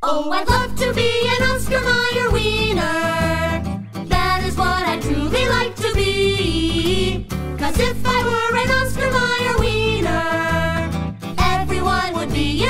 Oh, I'd love to be an Oscar Mayer wiener. That is what I truly like to be. Cause if I were an Oscar Mayer wiener, everyone would be